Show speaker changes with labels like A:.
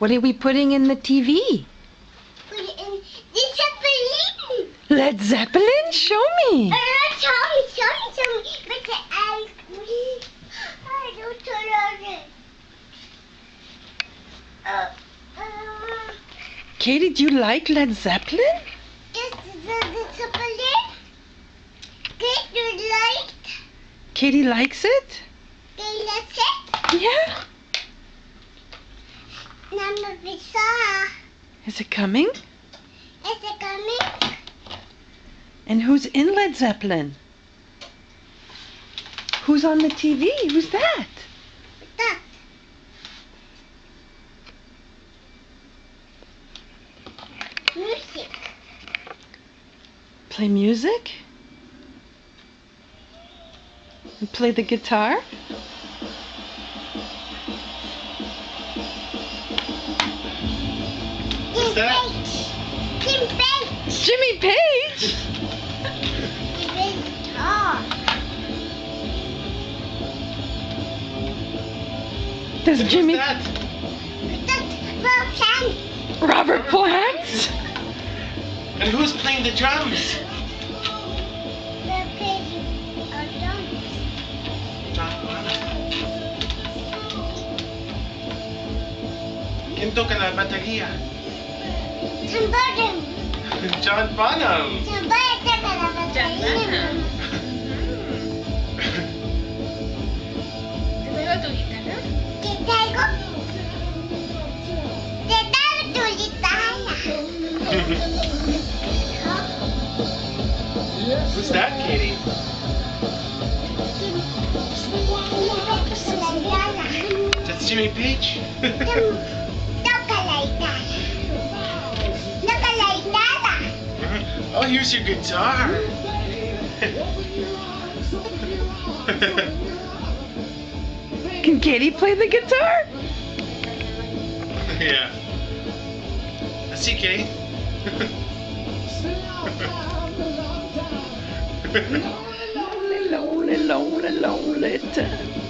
A: What are we putting in the TV?
B: Put it in the Zeppelin.
A: Led Zeppelin? Show me.
B: Uh, show me, show me, show me. But cream. I don't turn it. Uh, uh,
A: Katie, do you like Led Zeppelin?
B: is the, the Zeppelin? The light.
A: Katie likes it?
B: They let it.
A: Yeah.
B: Bizarre.
A: Is it coming?
B: Is it coming?
A: And who's in Led Zeppelin? Who's on the TV? Who's that?
B: That. Music.
A: Play music? And play the guitar?
B: Tim
C: that?
B: Page. Tim Page.
A: Jimmy Page?
B: He plays guitar.
A: Does
C: Who's
A: Jimmy
C: that?
B: That's Roseanne.
A: Robert Plant?
C: And who's playing the drums?
B: The page are done.
C: ¿Quién toca la batería? John Bonham.
B: Somebody took a batería.
D: ¿Te traigo tu guitarra?
B: Te traigo. Te traigo tu guitarra.
C: Who's that, Katie?
B: Toca la guitarra.
C: That's Jimmy Page. oh, here's your guitar.
A: Can Katie play the guitar?
C: yeah. I see, Katie.
A: Lonely, lonely, lonely, lonely time.